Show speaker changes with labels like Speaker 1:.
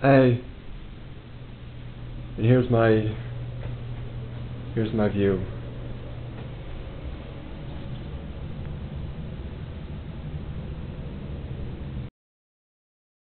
Speaker 1: Hey. And here's my here's my view.